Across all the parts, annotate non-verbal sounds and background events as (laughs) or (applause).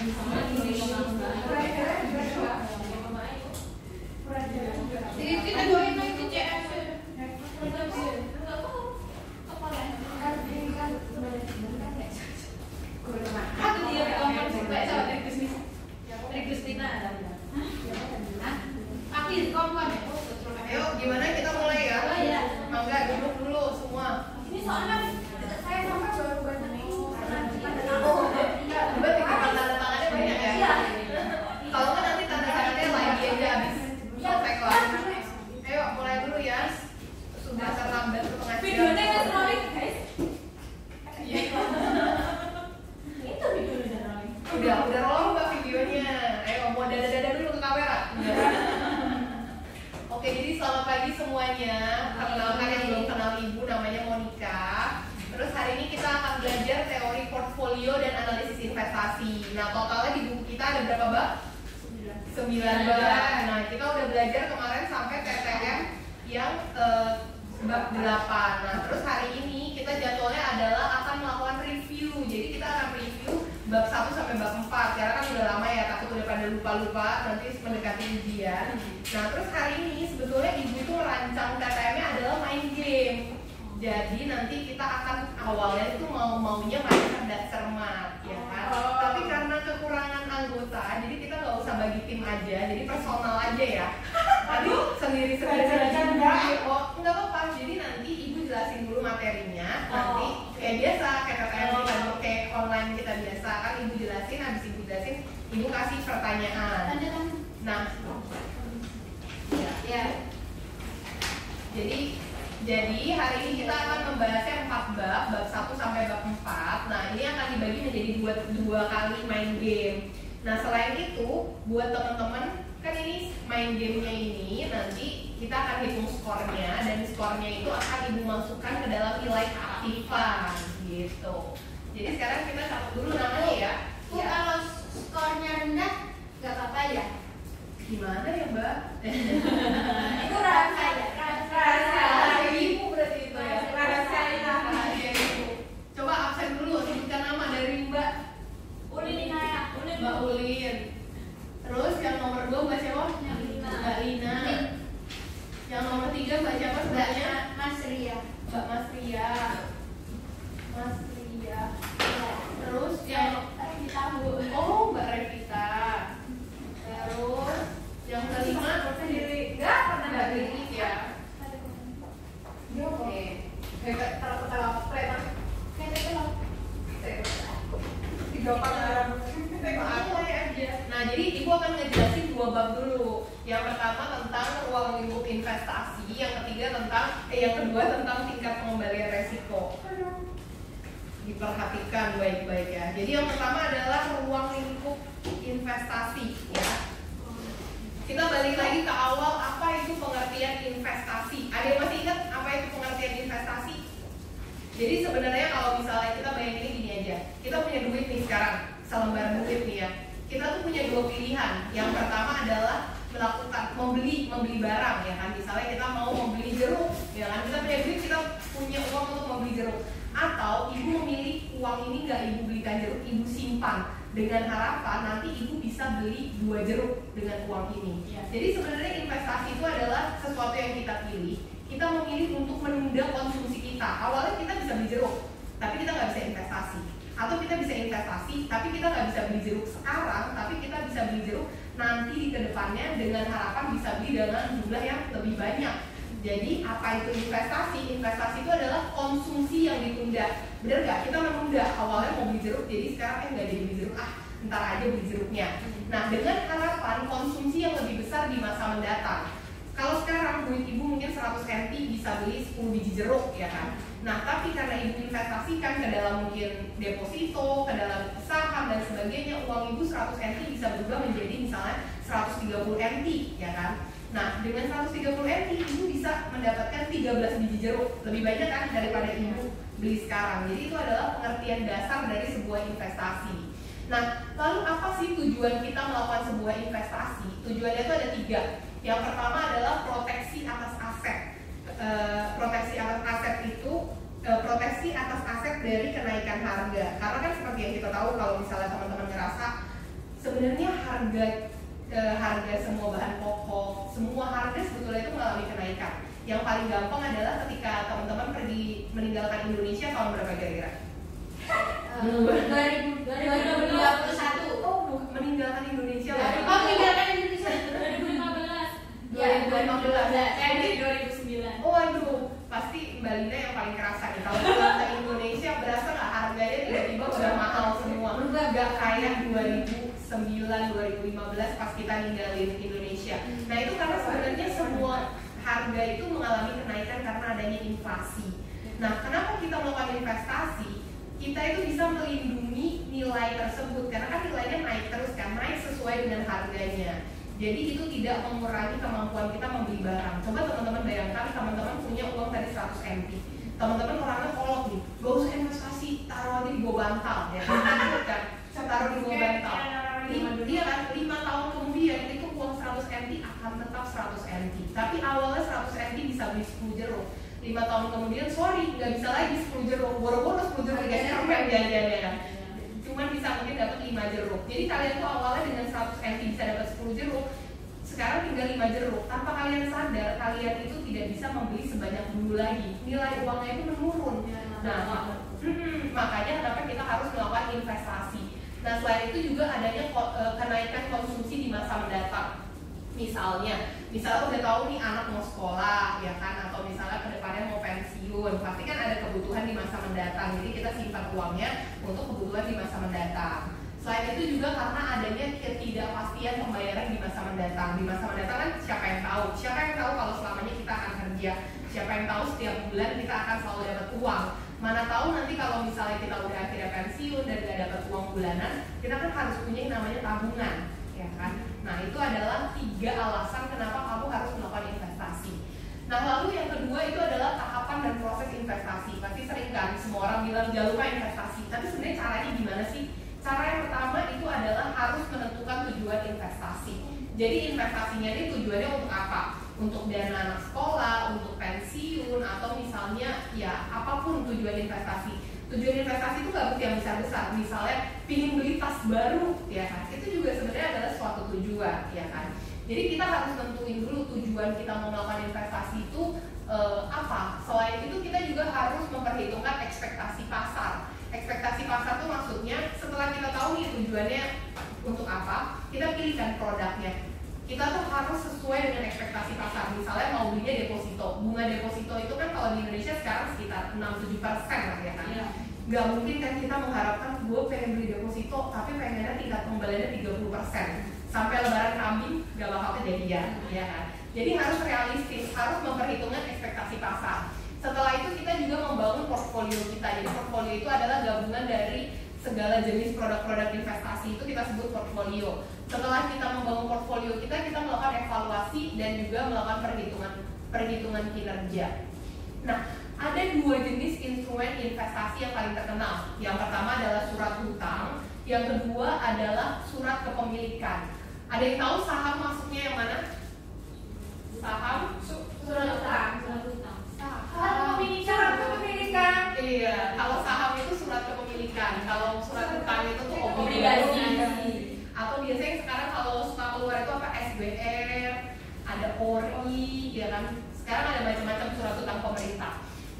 Thank you. Nah, terus hari ini sebetulnya ibu itu merancang TTM-nya adalah main game. Jadi nanti kita akan awalnya itu mau maunya main cerdas cermat, ya kan? Oh. Tapi karena kekurangan anggota, jadi kita nggak usah bagi tim aja, jadi personal aja ya. Tadi sendiri sendiri. Oh, nggak apa-apa. Jadi nanti ibu jelasin dulu materinya, nanti Oh. kayak biasa kayak KTM Oh. kita kayak online kita biasa kan ibu jelasin, habis ibu jelasin, ibu kasih pertanyaan. Nah, ya. Jadi jadi hari ini kita akan membahasnya empat bab, bab 1 sampai bab 4. Nah, ini akan dibagi menjadi dua, dua kali main game. Nah, selain itu, buat teman-teman kan ini main gamenya ini nanti kita akan hitung skornya dan skornya itu akan ibu masukkan ke dalam nilai aktifan gitu. Jadi sekarang kita catat dulu namanya ya. Bu, Ya. kalau skornya rendah nggak apa-apa ya? Gimana ya, Mbak? (laughs) Itu rahasia ya? Rahasia ibu berarti itu ya. Rahasia ya. Ibu. Coba absen dulu sebutkan nama dari Mbak Ulin Inaya, Ulin Mbak Ulin. Terus yang nomor dua Mbak siapa? Yang. Mbak Lina. Yang nomor tiga Mbak siapa sebutnya? Mas Ria. Mbak Mas Ria. Mas Ria. Terus yang kita bu. oh Mbak Revita. Terus yang kelima sendiri. Enggak pernah Mbak Riri ya. Oke. Hebat kalau ketawa preman. Tiga panggilan. Nah, jadi ibu akan ngejelasin dua bab dulu. Yang pertama tentang ruang lingkup investasi, yang ketiga tentang eh yang kedua tentang tingkat pengembalian resiko. Diperhatikan baik-baik ya. Jadi yang pertama adalah ruang lingkup investasi ya. Kita balik lagi ke awal apa itu pengertian investasi. Ada yang masih ingat apa itu pengertian investasi? Jadi sebenarnya kalau misalnya kita bayangin ini gini aja, kita punya duit nih sekarang, selembar duit nih ya. Kita tuh punya dua pilihan. Yang pertama adalah melakukan membeli membeli barang ya kan. Misalnya kita mau membeli jeruk, ya kan. Kita punya duit, kita punya uang untuk membeli jeruk. Atau ibu memilih uang ini nggak ibu belikan jeruk, ibu simpan dengan harapan nanti ibu bisa beli dua jeruk dengan uang ini. Ya. Jadi sebenarnya investasi itu adalah sesuatu yang kita pilih. Kita memilih untuk menunda konsumsi kita. Awalnya kita bisa beli jeruk, tapi kita nggak bisa investasi. Atau kita bisa investasi, tapi kita nggak bisa beli jeruk sekarang, tapi kita bisa beli jeruk nanti di ke depannya dengan harapan bisa beli dengan jumlah yang lebih banyak. Jadi apa itu investasi? Investasi itu adalah konsumsi yang ditunda. Bener nggak? Kita menunda. Awalnya mau beli jeruk, jadi sekarang eh nggak jadi beli jeruk. Ah, ntar aja beli jeruknya. Nah, dengan harapan konsumsi yang lebih besar di masa mendatang. Kalau sekarang duit ibu mungkin 100 cm bisa beli 10 biji jeruk ya kan. Nah, tapi karena ibu investasikan ke dalam mungkin deposito, ke dalam saham dan sebagainya, uang ibu 100 cm bisa berubah menjadi misalnya 130 MT ya kan. Nah, dengan 130 MT ibu bisa mendapatkan 13 biji jeruk. Lebih banyak kan daripada ibu beli sekarang. Jadi itu adalah pengertian dasar dari sebuah investasi. Nah, lalu apa sih tujuan kita melakukan sebuah investasi? Tujuannya itu ada tiga. Yang pertama adalah proteksi atas aset. E, proteksi atas aset itu e, proteksi atas aset dari kenaikan harga. Karena kan seperti yang kita tahu kalau misalnya teman-teman ngerasa sebenarnya harga eh, harga semua bahan pokok, semua harga sebetulnya itu mengalami kenaikan. Yang paling gampang adalah ketika teman-teman pergi meninggalkan Indonesia tahun berapa kira-kira? Eh, 2021 Oh, bu- meninggalkan Indonesia. Oh meninggalkan Indonesia. 2015 ya 2015 eh di 2009 Oh, aduh, pasti Mbak Lina yang paling kerasa nih. Kalau pulang ke Indonesia berasa nggak harganya tiba-tiba udah mahal semua. Nggak kayak 2009, 2015 pas kita ninggalin Indonesia. Nah itu karena sebenarnya semua harga itu mengalami kenaikan karena adanya inflasi. Nah, kenapa kita melakukan investasi? Kita itu bisa melindungi nilai tersebut karena kan nilainya naik terus kan, naik sesuai dengan harganya. Jadi itu tidak mengurangi kemampuan kita membeli barang. Coba teman-teman bayangkan teman-teman punya uang tadi 100 MT. Teman-teman orangnya kolot nih, gak usah investasi, taruh aja di bawah bantal ya. (laughs) Kan? Saya taruh di bawah bantal. Lima, iya kan, lima tahun kemudian itu uang 100 MT akan tetap 100 MT. Tapi awalnya 100 MT bisa beli 10 jeruk. Lima tahun kemudian, sorry, nggak bisa lagi 10 jeruk. Boro-boro 10 jeruk dikasih permen jajannya kan cuman bisa mungkin dapat 5 jeruk. Jadi kalian tuh awalnya dengan 100 MT bisa dapat 10 jeruk, sekarang tinggal 5 jeruk. Tanpa kalian sadar, kalian itu tidak bisa membeli sebanyak dulu lagi. Nilai uangnya itu menurun. Nah, mm, makanya kenapa kita harus melakukan investasi. Nah, selain itu juga adanya eh, kenaikan konsumsi di masa mendatang. Misalnya, misalnya udah tahu nih anak mau sekolah, ya kan, atau misalnya ke depannya mau pensiun, pasti kan ada kebutuhan di masa mendatang. Jadi kita simpan uangnya untuk kebutuhan di masa mendatang. Selain itu juga karena adanya ketidakpastian pembayaran di masa mendatang. Di masa mendatang kan siapa yang tahu? Siapa yang tahu kalau selamanya kita akan kerja? Siapa yang tahu setiap bulan kita akan selalu dapat uang? Mana tahu nanti kalau misalnya kita udah akhirnya pensiun dan gak dapat uang bulanan, kita kan harus punya yang namanya tabungan, ya kan? Nah itu adalah tiga alasan kenapa kamu harus melakukan investasi. Nah lalu yang kedua itu adalah tahapan dan proses investasi. Pasti sering kan semua orang bilang jangan lupa investasi. Tapi sebenarnya caranya gimana sih? Cara yang pertama itu adalah harus menentukan tujuan investasi. Jadi investasinya ini tujuannya untuk apa? Untuk dana anak sekolah, untuk pensiun, atau misalnya ya apa pun tujuan investasi. Tujuan investasi itu nggak yang besar-besar. Misalnya pingin beli tas baru, ya kan? Itu juga sebenarnya adalah suatu tujuan, ya kan? Jadi kita harus tentuin dulu tujuan kita mau melakukan investasi itu eh, apa. Selain itu kita juga harus memperhitungkan ekspektasi pasar. Ekspektasi pasar itu maksudnya setelah kita tahu nih tujuannya untuk apa, kita pilihkan produknya. Kita tuh harus sesuai dengan ekspektasi pasar. Misalnya mau belinya deposito, bunga deposito itu kan kalau di Indonesia sekarang sekitar 6-7 persen lah ya kan. Iya. Gak mungkin kan kita mengharapkan gue pengen beli deposito tapi pengennya tingkat kembaliannya 30 persen. Sampai lebaran kambing gak bakal kejadian ya kan? Jadi harus realistis harus memperhitungkan ekspektasi pasar. Setelah itu kita juga membangun portfolio kita. Jadi portfolio itu adalah gabungan dari segala jenis produk-produk investasi itu kita sebut portfolio. Setelah kita membangun portfolio kita kita melakukan evaluasi dan juga melakukan perhitungan perhitungan kinerja nah ada dua jenis instrumen investasi yang paling terkenal yang pertama adalah surat hutang yang kedua adalah surat kepemilikan ada yang tahu saham masuknya yang mana? Saham? surat utang surat utang Saham. surat kepemilikan Iya, kalau saham itu surat kepemilikan, kalau surat utang itu tuh Obligasi. Atau biasanya sekarang kalau suka keluar itu apa SBR, ada ORI, ya kan? Sekarang ada pemerintah.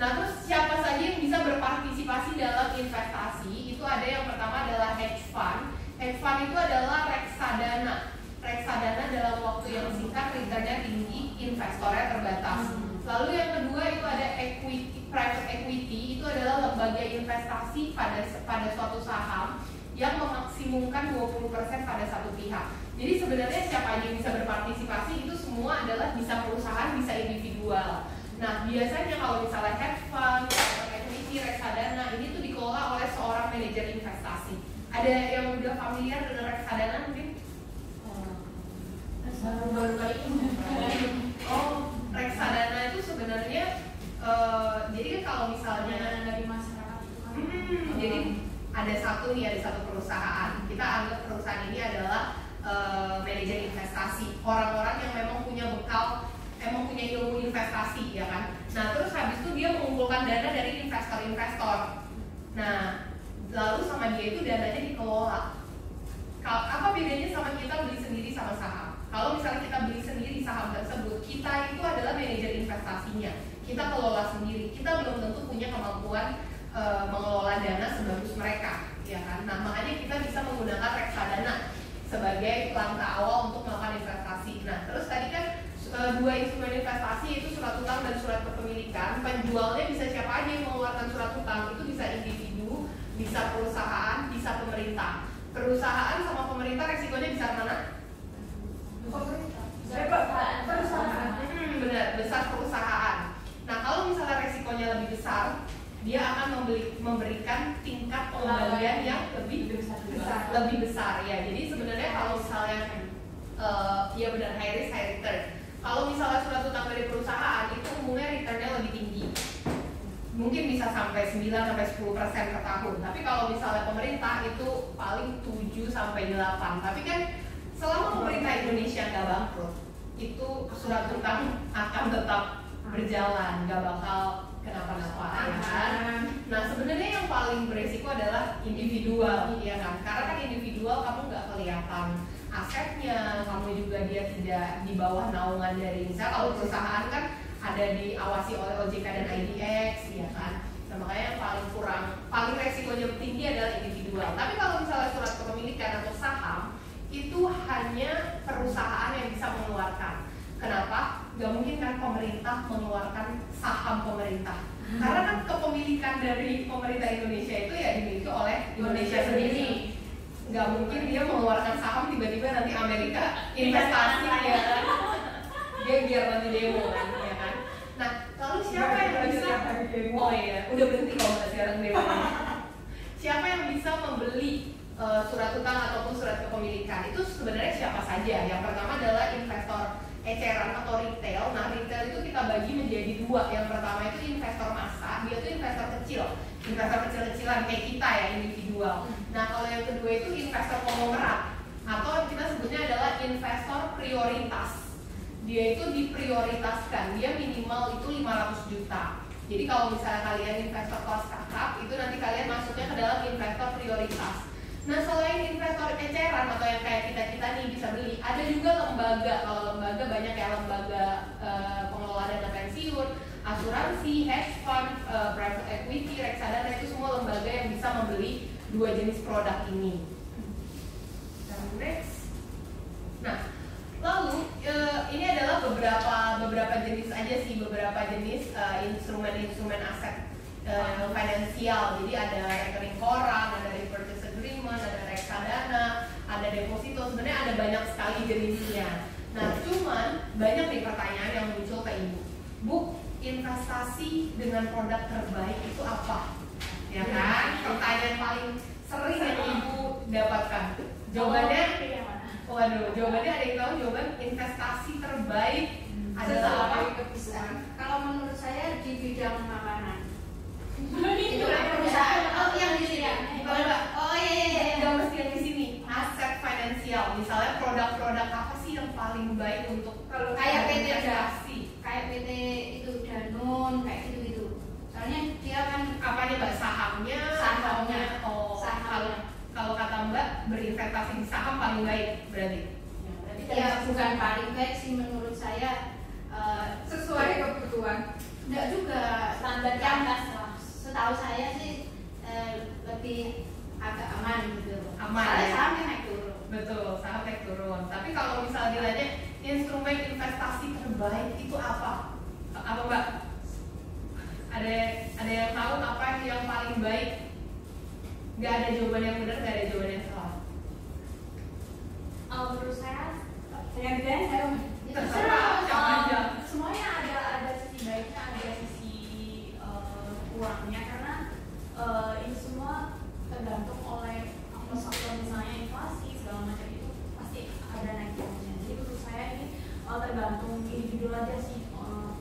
Nah, terus siapa saja yang bisa berpartisipasi dalam investasi? Itu ada yang pertama adalah hedge fund. Hedge fund itu adalah reksadana. Reksadana dalam waktu yang singkat returnnya tinggi, investornya terbatas. Lalu yang kedua itu ada equity, private equity itu adalah lembaga investasi pada pada suatu saham yang memaksimumkan 20% pada satu pihak. Jadi sebenarnya siapa aja yang bisa berpartisipasi itu semua adalah bisa perusahaan, bisa individual. Nah, biasanya kalau misalnya hedge fund, equity, reksadana ini tuh dikelola oleh seorang manajer investasi. Ada yang udah familiar dengan reksadana mungkin? kali ini Oh, reksadana itu sebenarnya eh, jadi kan kalau misalnya dari masyarakat itu kan Hmm, jadi ada satu nih, ada satu perusahaan. Kita anggap perusahaan ini adalah eh, manajer investasi, orang-orang yang memang punya bekal, emang punya ilmu investasi, ya kan. Nah, terus habis itu dia mengumpulkan dana dari investor-investor. Nah, lalu sama dia itu dananya dikelola. Apa bedanya sama Kalau misalnya kita beli sendiri saham tersebut, kita itu adalah manajer investasinya. Kita kelola sendiri. Kita belum tentu punya kemampuan e, mengelola dana sebagus mereka, ya kan? Nah, makanya kita bisa menggunakan reksadana sebagai langkah awal untuk melakukan investasi. Nah, terus tadi kan dua instrumen investasi itu surat utang dan surat kepemilikan. Penjualnya bisa siapa aja yang mengeluarkan surat utang? Itu bisa individu, bisa perusahaan, bisa pemerintah. Perusahaan sama pemerintah resikonya bisa mana? Perusahaan. Hmm, benar, besar perusahaan. Nah, kalau misalnya resikonya lebih besar, dia akan membeli, memberikan tingkat pengembalian yang lebih besar, lebih besar ya. Jadi sebenarnya kalau misalnya uh, ya benar high risk high return. Kalau misalnya surat utang dari perusahaan itu umumnya returnnya lebih tinggi. Mungkin bisa sampai 9 sampai 10 persen per tahun. Tapi kalau misalnya pemerintah itu paling 7 sampai 8. Tapi kan selama pemerintah Indonesia nggak bangkrut, itu surat utang akan tetap berjalan, nggak bakal kenapa-napa ya kan. Nah sebenarnya yang paling beresiko adalah individual, ya kan? Karena kan individual kamu nggak kelihatan asetnya, kamu juga dia tidak di bawah naungan dari misalnya kalau perusahaan kan ada diawasi oleh OJK dan IDX, ya kan? Nah makanya yang paling kurang, paling resikonya tinggi adalah individual. Tapi kalau misalnya surat kepemilikan atau saham itu hanya perusahaan yang bisa mengeluarkan. Kenapa? Gak mungkin kan pemerintah mengeluarkan saham pemerintah. Karena kan kepemilikan dari pemerintah Indonesia itu ya dimiliki oleh Indonesia sendiri. Gak mungkin dia mengeluarkan saham tiba-tiba nanti Amerika investasi ya kan. Dia biar nanti demo kan, ya kan. Nah, lalu siapa yang bisa? Oh iya, udah berhenti kalau nggak sekarang demo. Siapa yang bisa membeli uh, surat utang ataupun surat kepemilikan? Itu sebenarnya siapa saja? Yang pertama adalah investor eceran atau retail. Nah, retail itu kita bagi menjadi dua. Yang pertama itu investor massa, dia itu investor kecil, investor kecil-kecilan kayak kita ya individual. Nah, kalau yang kedua itu investor konglomerat atau kita sebutnya adalah investor prioritas. Dia itu diprioritaskan, dia minimal itu 500 juta. Jadi kalau misalnya kalian investor kelas kakap, itu nanti kalian masuknya ke dalam investor prioritas. Nah selain investor eceran atau yang kayak kita kita nih bisa beli, ada juga lembaga. Kalau lembaga banyak ya lembaga e, pengelola dana pensiun, asuransi, hedge fund, e, private equity, reksadana itu semua lembaga yang bisa membeli dua jenis produk ini. Dan next, nah lalu e, ini adalah beberapa beberapa jenis aja sih beberapa jenis instrumen-instrumen aset finansial. Jadi ada rekening koran, ada repurchase agreement, ada reksadana, ada deposito. Sebenarnya ada banyak sekali jenisnya. Nah, cuman banyak nih pertanyaan yang muncul ke ibu. Bu, investasi dengan produk terbaik itu apa? Ya kan? Pertanyaan paling sering yang ibu dapatkan. Jawabannya, waduh, jawabannya ada yang tahu? Jawaban investasi terbaik adalah apa? Kalau menurut saya di bidang makanan. (laughs) itu perusahaan. Oh yang di sini. Bukan mbak. oh iya iya iya. Nggak mesti yang di sini. Aset finansial. Misalnya produk-produk apa sih yang paling baik untuk Kalau kayak PT investasi? Kayak PT Danone kayak gitu gitu. Soalnya dia kan apa nih mbak sahamnya Sahamnya. oh Sahamnya. kalau kalau kata mbak berinvestasi di saham paling baik berarti ya bukan paling baik sih menurut saya eh, sesuai kebutuhan enggak juga Standar yang setahu saya sih eh, lebih agak aman gitu. Aman, Soalnya ya? sahamnya naik turun. betul saham naik turun tapi kalau misalnya ditanya instrumen investasi terbaik itu apa apa mbak? Ada ada yang tahu apa yang paling baik? Nggak ada jawaban yang benar nggak ada jawaban yang salah. Oh, menurut saya yang saya terserah siapa aja. Um, semuanya ada ada sisi baiknya ada sisi uh, kurangnya. Karena uh, ini semua tergantung oleh faktor misalnya inflasi segala macam itu pasti ada naik turunnya jadi menurut saya ini uh, tergantung individu aja sih uh,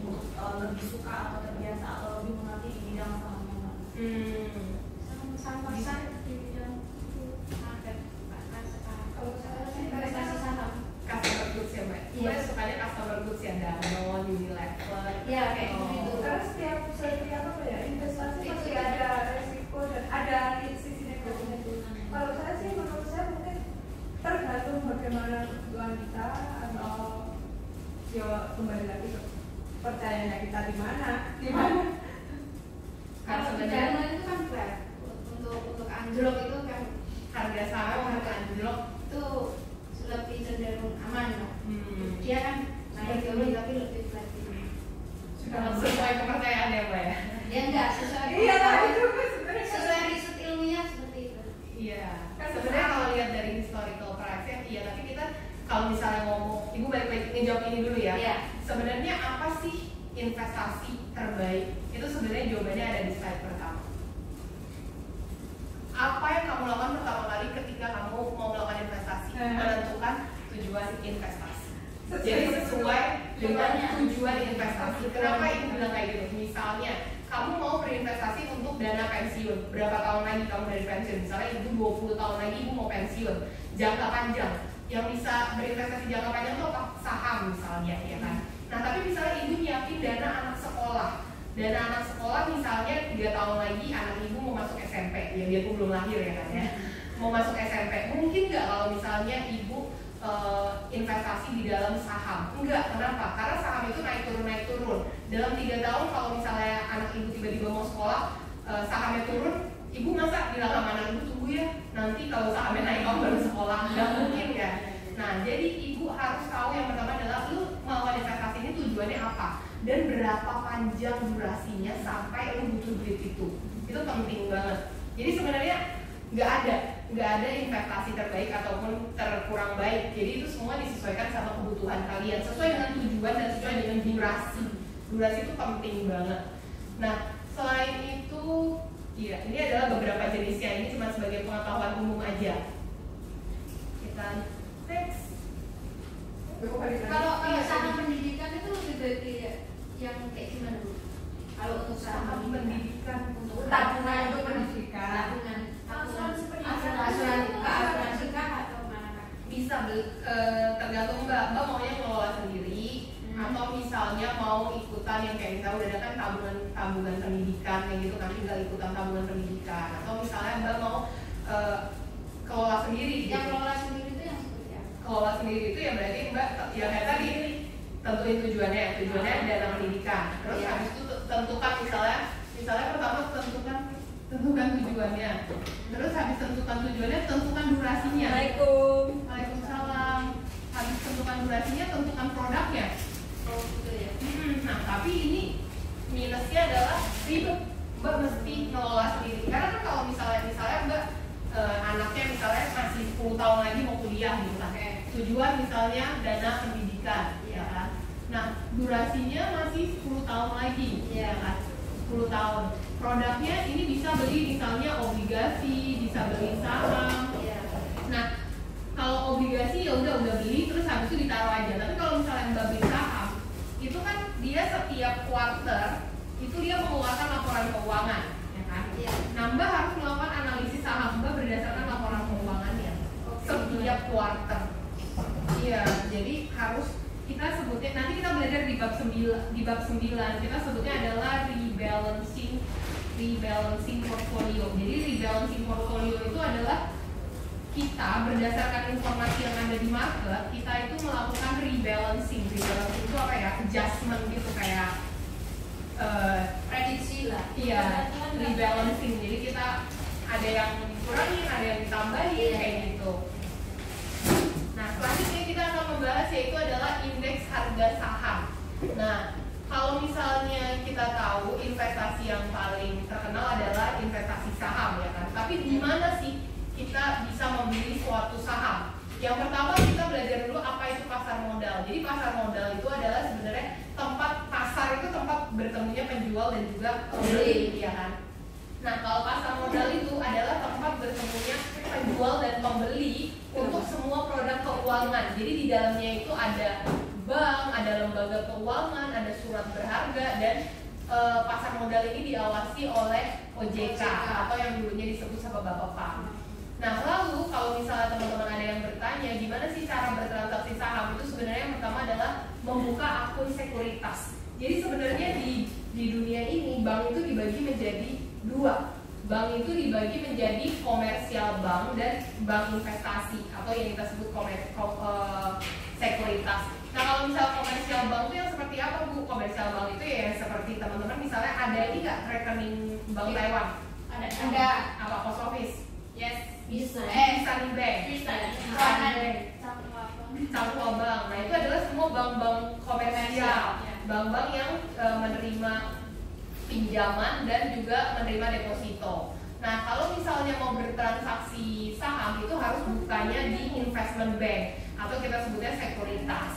untuk uh, lebih suka atau terbiasa atau lebih mengerti di bidang saham yang mana hmm. sama Bisa. di bidang market kalau saya sih Investasi saham. customer goods ya mbak Iya. Mbak sukanya customer goods ya Danone, Unilever Iya, kayak oh. gitu. karena setiap setiap apa ya investasi pasti ada resiko dan ada sisi negatifnya kalau saya sih menurut saya mungkin tergantung bagaimana kebutuhan kita atau yo kembali lagi ke percayanya kita di mana di mana Kan Kalau di sebenarnya Jerman itu kan flat. Untuk untuk anjlok itu kan harga saham harga anjlok itu lebih cenderung aman lah. hmm, Dia kan naik turun tapi lebih flat gitu. sesuai kepercayaan ya Mbak ya. Ya enggak sesuai iya lah itu kan sebenarnya sesuai riset ilmiah seperti itu. Iya. Kan Sebenarnya sama. kalau lihat dari historical price iya tapi kita kalau misalnya ngomong, ibu balik lagi ngejawab ini dulu ya. Iya. Sebenarnya apa sih investasi terbaik? Itu sebenarnya jawabannya ada di slide pertama. Apa yang kamu lakukan pertama kali ketika kamu mau melakukan investasi? Eh. Menentukan tujuan investasi. Sesuai Jadi sesuai dengan tujuannya. tujuan investasi. Kenapa ibu bilang kayak gitu? Misalnya, kamu mau berinvestasi untuk dana pensiun. Berapa tahun lagi kamu dari pensiun? Misalnya ibu 20 tahun lagi ibu mau pensiun. Jangka panjang. Yang bisa berinvestasi jangka panjang itu apa? Saham misalnya, ya kan? Nah, tapi misalnya ibu nyiapin dana anak sekolah. Dana anak sekolah misalnya 3 tahun lagi anak ibu mau masuk SMP. Ya, dia pun belum lahir ya kan ya. Mau masuk SMP. Mungkin nggak kalau misalnya ibu eh, investasi di dalam saham. Enggak, kenapa? Karena saham itu naik turun naik turun. Dalam tiga tahun kalau misalnya anak ibu tiba-tiba mau sekolah, eh, sahamnya turun, ibu masa bilang sama anak ibu tunggu ya, nanti kalau sahamnya naik kamu baru sekolah, nggak mungkin kan? Nah, jadi ibu harus tahu yang pertama adalah lu melakukan investasi ini tujuannya apa dan berapa panjang durasinya sampai lu butuh duit itu. Itu penting banget. Jadi sebenarnya nggak ada nggak ada investasi terbaik ataupun terkurang baik jadi itu semua disesuaikan sama kebutuhan kalian sesuai dengan tujuan dan sesuai dengan durasi durasi itu penting banget nah selain itu iya ini adalah beberapa jenisnya ini cuma sebagai pengetahuan umum aja. Kita next Kalau kalau saham pendidikan itu lebih di- yang kayak gimana bu? Kalau untuk saham Saham pendidikan, untuk tabungan. untuk pendidikan. Tabungan, Asuransi pendidikan. asuransi, asuransi. Atau mana? Bisa eh, tergantung mbak. Mbak maunya ngelola sendiri. Atau misalnya mau ikutan yang kayak misalnya udah ada kan tabungan tabungan pendidikan kayak gitu kan tinggal ikutan tabungan pendidikan atau misalnya mbak mau eh, kelola sendiri gitu. Yang kelola sendiri itu yang seperti apa? kelola sendiri itu ya berarti mbak ya kayak tadi tentuin tujuannya tujuannya dana pendidikan terus Iya. habis itu tentukan misalnya misalnya pertama tentukan tentukan tujuannya terus habis tentukan tujuannya tentukan durasinya Assalamualaikum Waalaikumsalam. Habis tentukan durasinya, tentukan produknya. Oh gitu ya. Hmm, Nah, tapi ini minusnya adalah ribet. Mbak mesti ngelola sendiri. Karena kan kalau misalnya misalnya Mbak eh, anaknya misalnya masih 10 tahun lagi mau kuliah gitu kan. Oke. Tujuan misalnya dana pendidikan, ya kan. Nah, durasinya masih 10 tahun lagi, Iya. ya kan. 10 tahun. Produknya ini bisa beli misalnya obligasi, bisa beli saham, Iya. Nah, kalau obligasi ya udah udah beli terus habis itu ditaruh aja. Tapi kalau misalnya mbak beli saham, kan dia setiap quarter itu dia mengeluarkan laporan keuangan, ya kan? Iya. Nah, mbak harus melakukan analisis saham mbak berdasarkan laporan keuangannya Oke. setiap quarter. Iya, jadi harus kita sebutnya nanti kita belajar di bab 9 di bab 9 kita sebutnya adalah rebalancing rebalancing portfolio. Jadi rebalancing portfolio itu adalah kita berdasarkan informasi yang ada di market, kita itu melakukan rebalancing. Rebalancing itu apa ya? Adjustment gitu kayak eh, Prediksi lah. Iya, rebalancing. Jadi kita ada yang dikurangin, ada yang ditambahin Iya. kayak gitu. Nah, selanjutnya kita akan membahas yaitu adalah indeks harga saham. Nah, kalau misalnya kita tahu investasi yang paling terkenal adalah investasi saham ya kan. Tapi di mana sih kita bisa membeli suatu saham? Yang pertama kita belajar dulu apa itu pasar modal. Jadi pasar modal itu adalah sebenarnya tempat pasar itu tempat bertemunya penjual dan juga pembeli, ya kan? Nah, kalau pasar modal itu adalah tempat bertemunya penjual dan pembeli untuk semua produk keuangan. Jadi di dalamnya itu ada bank, ada lembaga keuangan, ada surat berharga dan eh, pasar modal ini diawasi oleh OJK, OJK. atau yang dulunya disebut sama Bapak Pak. Nah, lalu kalau misalnya teman-teman ada yang bertanya gimana sih cara bertransaksi saham itu sebenarnya yang pertama adalah membuka akun sekuritas. Jadi sebenarnya di di dunia ini bank itu dibagi menjadi dua, Bank itu dibagi menjadi komersial bank dan bank investasi atau yang kita sebut komer, ko- eh, sekuritas. Nah kalau misal komersial bank itu yang seperti apa bu? Komersial bank itu ya yang seperti teman-teman misalnya ada ini nggak rekening bank Taiwan? ada Ada apa post office? yes Bisa. Eh, Sunny Bank. bisa. Satu Bank. Nah itu adalah semua bank-bank komersial, Ya. bank-bank yang eh, menerima pinjaman dan juga menerima deposito. Nah kalau misalnya mau bertransaksi saham itu harus bukanya di investment bank atau kita sebutnya sekuritas.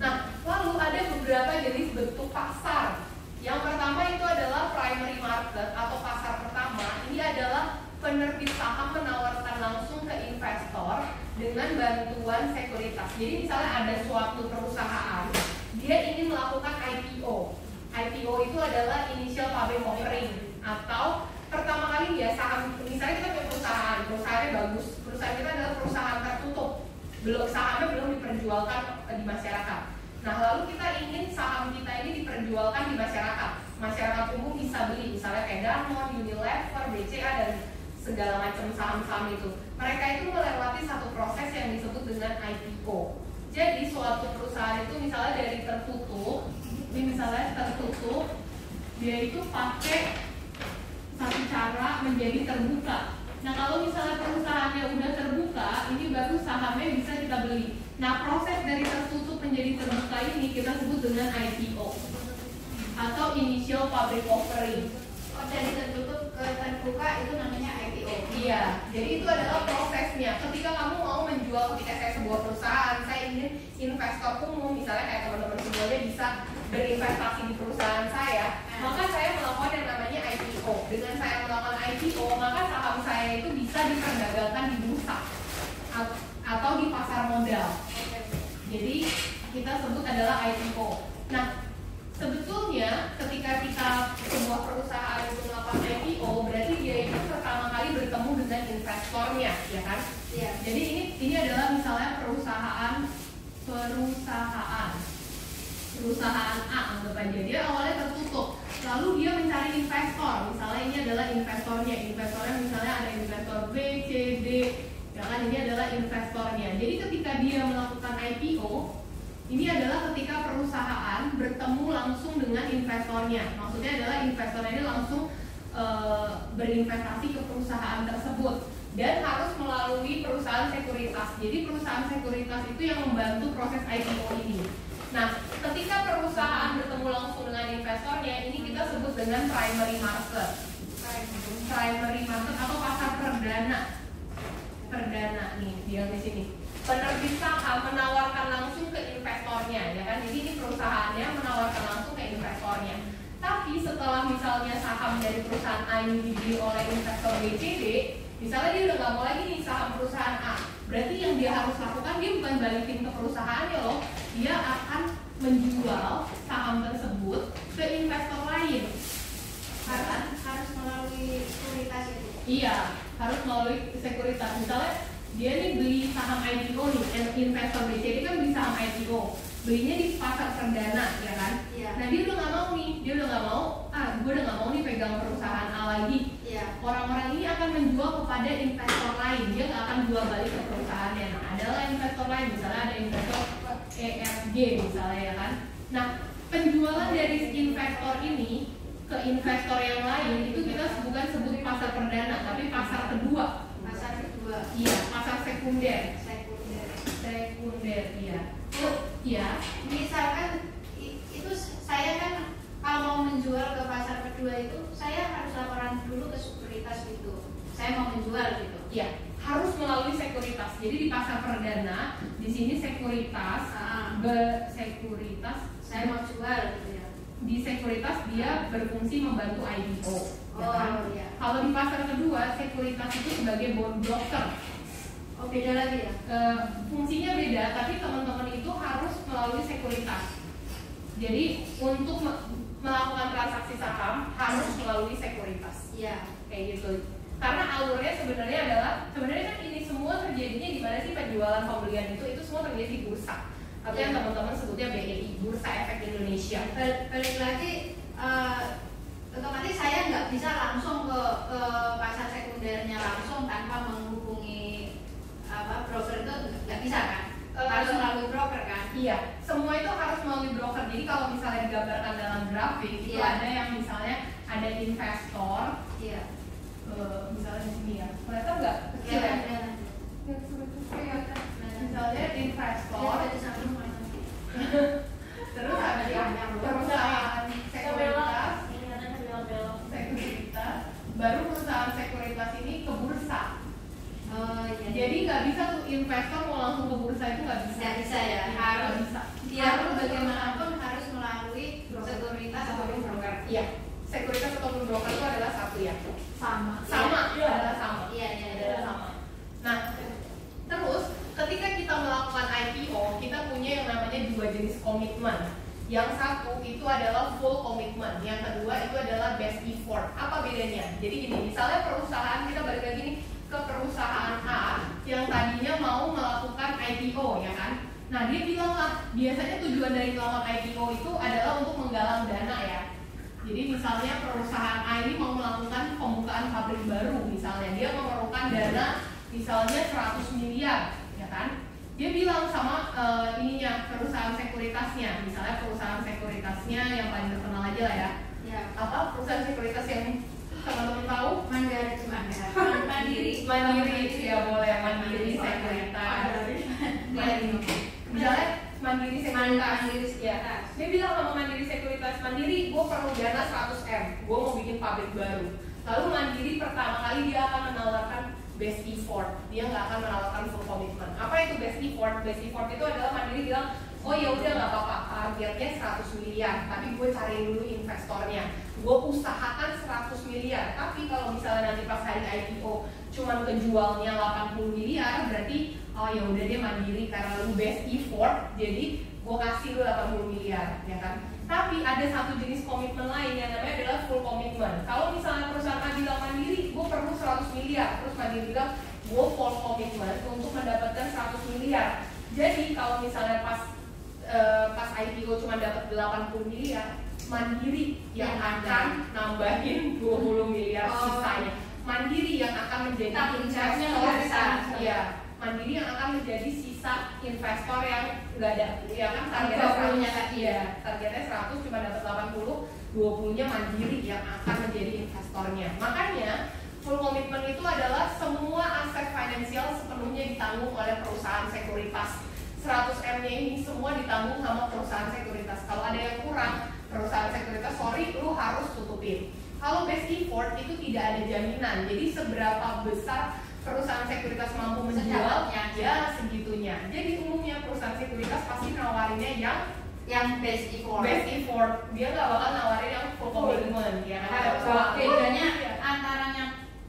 Nah lalu ada beberapa jenis bentuk pasar. Yang pertama itu adalah primary market atau pasar pertama. Ini adalah penerbit saham menawarkan langsung ke investor dengan bantuan sekuritas. Jadi misalnya ada suatu perusahaan, dia ingin melakukan IPO. IPO itu adalah initial public offering atau pertama kali ya saham misalnya kita punya perusahaan, perusahaannya bagus, perusahaan kita adalah perusahaan tertutup, belum sahamnya belum diperjualkan di masyarakat. Nah lalu kita ingin saham kita ini diperjualkan di masyarakat, masyarakat umum bisa beli misalnya kayak Danone, Unilever, BCA dan segala macam saham-saham itu. Mereka itu melewati satu proses yang disebut dengan IPO. Jadi suatu perusahaan itu misalnya dari tertutup, ini misalnya tertutup, dia itu pakai satu cara menjadi terbuka. Nah kalau misalnya perusahaannya udah terbuka, ini baru sahamnya bisa kita beli. Nah proses dari tertutup menjadi terbuka ini kita sebut dengan IPO atau Initial Public Offering. Dari tertutup ke terbuka itu namanya IPO. Iya, jadi itu adalah prosesnya. Ketika kamu mau menjual, ketika saya sebuah perusahaan, saya ingin investor umum, misalnya kayak teman-teman semuanya bisa berinvestasi di perusahaan saya, maka saya melakukan yang namanya IPO. Dengan saya melakukan IPO, maka saham saya itu bisa diperdagangkan di bursa atau di pasar modal. Jadi kita sebut adalah IPO. Nah, sebetulnya ketika kita sebuah perusahaan itu melakukan IPO, berarti dia itu pertama kali bertemu dengan investornya, ya kan? Iya. Jadi ini ini adalah misalnya perusahaan perusahaan. Perusahaan A anggap aja. Dia awalnya tertutup. Lalu dia mencari investor. Misalnya ini adalah investornya. Investornya misalnya ada investor B C D. Ya kan ini adalah investornya. Jadi ketika dia melakukan IPO ini adalah ketika perusahaan bertemu langsung dengan investornya. Maksudnya adalah investornya ini langsung eh, berinvestasi ke perusahaan tersebut dan harus melalui perusahaan sekuritas. Jadi perusahaan sekuritas itu yang membantu proses IPO ini. Nah, ketika perusahaan bertemu langsung dengan investornya, ini kita sebut dengan primary market. Primary market atau pasar perdana. Perdana nih, dia di sini. Penerbit saham menawarkan langsung ke investornya, ya kan? Jadi ini perusahaannya menawarkan langsung ke investornya. Tapi setelah misalnya saham dari perusahaan A ini dibeli oleh investor B, C, D, misalnya dia udah nggak mau lagi nih saham perusahaan A, berarti yang dia harus lakukan dia bukan balikin ke perusahaannya loh, dia akan menjual saham tersebut ke investor lain. Harus Kan? harus melalui sekuritas itu. Iya, harus melalui sekuritas. Misalnya dia nih beli saham IPO nih, and investor BCD kan beli saham IPO, belinya di pasar perdana, ya kan? Iya. Nah dia udah nggak mau nih, dia udah nggak mau, ah gue udah nggak mau nih pegang perusahaan A lagi. Iya. Orang-orang ini akan menjual kepada investor lain, dia nggak akan jual balik ke perusahaannya. Nah adalah investor lain, misalnya ada investor EFG misalnya ya kan. Nah penjualan dari investor ini ke investor yang lain itu kita bukan sebut pasar perdana, tapi pasar kedua. Pasar kedua. Iya, pasar sekunder. Sekunder. Sekunder, iya. Bu, Iya. misalkan itu saya kan kalau mau menjual ke pasar kedua itu saya harus laporan dulu ke sekuritas gitu. Saya mau menjual gitu. Iya, harus melalui sekuritas. Jadi di pasar perdana, di sini sekuritas, Ah, be sekuritas, saya mau jual gitu ya. di sekuritas dia berfungsi membantu IPO. ya kan? Oh iya. Kalau di pasar kedua, sekuritas itu sebagai bond broker. Oh beda lagi ya. Eh, fungsinya beda, tapi teman-teman itu harus melalui sekuritas. Jadi untuk melakukan transaksi saham harus melalui sekuritas. Iya. Kayak gitu. Karena alurnya sebenarnya adalah sebenarnya kan ini semua terjadinya di mana sih penjualan pembelian itu itu semua terjadi di bursa atau yang iya. teman-teman sebutnya BEI Bursa Efek Indonesia. Balik lagi uh, otomatis saya nggak bisa langsung ke, ke pasar sekundernya langsung tanpa menghubungi apa broker itu nggak bisa kan? Harus melalui broker kan Iya, semua itu harus melalui broker. Jadi kalau misalnya digambarkan dalam grafik, itu Iya. ada yang misalnya ada investor, iya eh, misalnya di sini ya, kelihatan nggak? Kecil iya ya? iya Kelihatan. Misalnya investor, (laughs) terus ada perusahaan sekuritas, Ini katanya belok-belok. sekuritas, baru perusahaan sekuritas ini ke bursa. oh iya Jadi nggak bisa tuh investor mau langsung ke bursa itu nggak bisa. Nggak bisa ya, harus. bisa. dia Harus bagaimanapun harus melalui sekuritas ataupun broker Iya, sekuritas ataupun broker itu adalah satu ya. Sama. Sama, Iya. adalah sama. iya iya iya adalah sama. Nah, terus ketika kita melakukan IPO, kita punya yang namanya dua jenis komitmen. Yang satu itu adalah full komitmen, yang kedua itu adalah best effort. Apa bedanya? Jadi gini, misalnya perusahaan kita balik lagi nih ke perusahaan A yang tadinya mau melakukan IPO ya kan. Nah dia bilang lah, biasanya tujuan dari melakukan IPO itu adalah untuk menggalang dana ya. Jadi misalnya perusahaan A ini mau melakukan pembukaan pabrik baru, misalnya dia memerlukan dana misalnya 100 miliar, ya kan? Dia bilang sama eh, ininya perusahaan sekuritasnya, misalnya perusahaan sekuritasnya yang paling terkenal aja lah ya. ya Apa perusahaan sekuritas yang teman-teman tahu? mandiri mandiri mandiri ya boleh Mandiri Sekuritas. mandiri Misalnya Mandiri Sekuritas. mandiri Ya. Dia bilang sama Mandiri Sekuritas, Mandiri gue perlu dana 100 M, gue mau bikin pabrik baru. Lalu Mandiri pertama kali dia akan menawarkan best effort, dia nggak akan menawarkan full commitment. Apa itu best effort? Best effort itu adalah Mandiri bilang, oh ya udah nggak apa-apa, targetnya 100 miliar, tapi gue cari dulu investornya. Gue usahakan 100 miliar, tapi kalau misalnya nanti pas hari IPO cuman kejualnya 80 miliar, berarti oh ya udah dia mandiri karena lu best effort, jadi gue kasih lu 80 miliar, ya kan? Tapi ada satu jenis komitmen lain yang namanya adalah full komitmen. Kalau misalnya perusahaan A bilang mandiri, gue perlu 100 miliar, terus mandiri bilang gue full komitmen untuk mendapatkan 100 miliar. Jadi kalau misalnya pas eh, pas IPO cuma dapat 80 miliar, mandiri yang Yang akan nambahin 20 miliar Oh. sisanya. Mandiri yang akan menjadi investor, besar. Iya, mandiri yang akan menjadi sisa investor yang nggak ada, ya kan targetnya 20-nya 100, tadi. iya, targetnya 100 cuma dapat 80, 20-nya mandiri yang akan menjadi investornya. Makanya full komitmen itu adalah semua aset finansial sepenuhnya ditanggung oleh perusahaan sekuritas. 100 M-nya ini semua ditanggung sama perusahaan sekuritas. Kalau ada yang kurang, perusahaan sekuritas sorry lu harus tutupin. Kalau best effort itu tidak ada jaminan. Jadi seberapa besar perusahaan sekuritas mampu menjual, Sedapatnya. ya segitunya. Jadi umumnya perusahaan sekuritas pasti nawarinnya yang yang best effort best effort. Dia nggak bakal nawarin yang full commitment, ya kan? Bedanya Iya. antaranya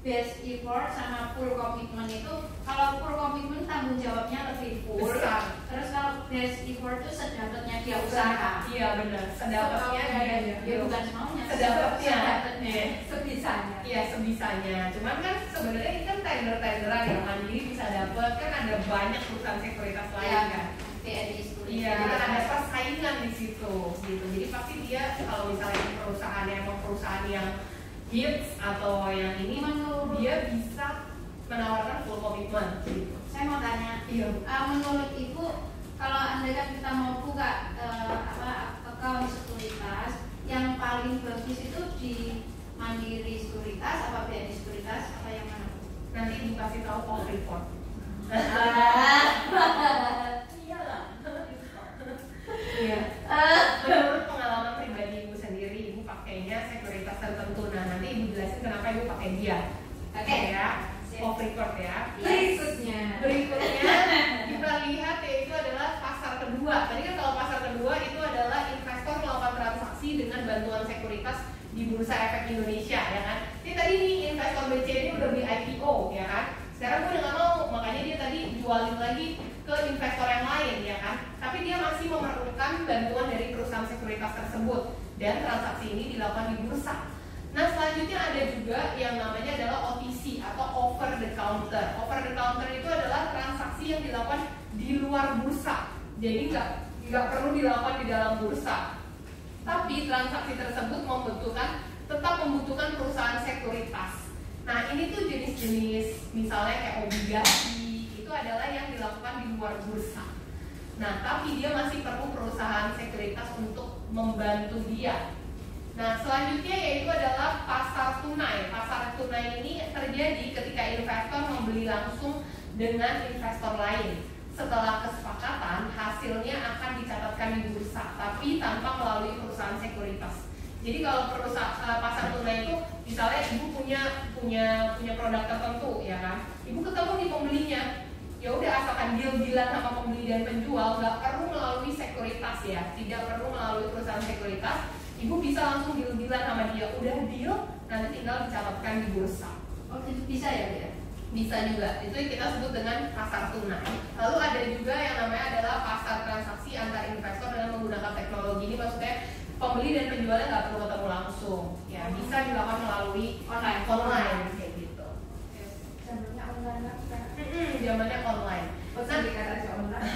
best effort sama full komitmen itu kalau full komitmen tanggung jawabnya lebih full Besar. terus kalau best effort itu sedapatnya dia usaha Iya benar. Sedapatnya dia, iya. dia bukan semaunya Sedapatnya. sedapatnya Iya. sebisanya Iya sebisanya. Cuman kan sebenarnya ini kan tender-tenderan yang mandiri bisa dapet kan ada banyak perusahaan sekuritas lain Iya. kan. Iya, jadi ada persaingan di situ gitu. Jadi pasti dia kalau misalnya perusahaan yang perusahaan yang hits atau yang ini menurut dia bisa menawarkan full komitmen gitu. saya mau tanya Iya. eh, menurut ibu kalau anda kan kita mau buka eh, apa account sekuritas yang paling bagus itu di Mandiri Sekuritas apa BNI Sekuritas apa yang mana? Nanti ibu kasih tahu off report. Iyalah. (laughs) Iya. Eh, Menurut pengalaman pribadi ibu sendiri, ibu pakainya sekuritas tertentu. Nah nanti ibu jelasin kenapa ibu pakai dia. Oke. ya. Sip. Off record ya. berikutnya Berikutnya kita lihat yaitu adalah pasar kedua. Tadi kan kalau pasar kedua itu adalah investor melakukan transaksi dengan bantuan sekuritas di Bursa Efek Indonesia ya kan. Ini tadi nih investor BC ini udah beli IPO ya kan. Sekarang gue udah gak mau, makanya dia tadi jualin lagi ke investor yang lain ya kan. Tapi dia masih memerlukan bantuan sekuritas tersebut dan transaksi ini dilakukan di bursa. Nah selanjutnya ada juga yang namanya adalah OTC atau over the counter. Over the counter itu adalah transaksi yang dilakukan di luar bursa. Jadi nggak nggak perlu dilakukan di dalam bursa. Tapi transaksi tersebut membutuhkan tetap membutuhkan perusahaan sekuritas. Nah ini tuh jenis-jenis misalnya kayak obligasi itu adalah yang dilakukan di luar bursa. Nah, tapi dia masih perlu perusahaan sekuritas untuk membantu dia. Nah, selanjutnya yaitu adalah pasar tunai. Pasar tunai ini terjadi ketika investor membeli langsung dengan investor lain. Setelah kesepakatan, hasilnya akan dicatatkan di bursa, tapi tanpa melalui perusahaan sekuritas. Jadi kalau perusahaan eh, pasar tunai itu, misalnya ibu punya punya punya produk tertentu, ya kan? Ibu ketemu di pembelinya, ya udah asalkan deal dealan sama pembeli dan penjual, nggak perlu melalui sekuritas ya, tidak perlu melalui perusahaan sekuritas. Ibu bisa langsung deal dealan sama dia, udah deal, nanti tinggal dicatatkan di bursa. Oh, itu bisa ya, ya? bisa juga. Itu yang kita sebut dengan pasar tunai. Lalu ada juga yang namanya adalah pasar transaksi antar investor dengan menggunakan teknologi. Ini maksudnya pembeli dan penjualnya nggak perlu ketemu langsung. Ya bisa dilakukan melalui Online. online Zamannya online lah (laughs) sekarang. Pesan dikata online.